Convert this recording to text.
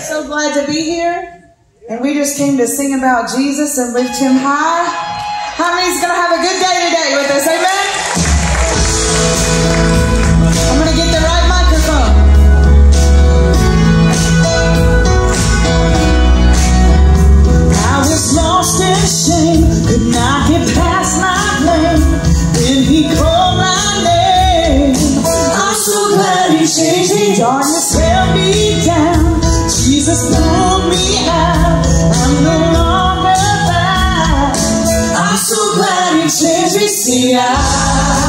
so glad to be here. And we just came to sing about Jesus and lift him high. How many's silenciar.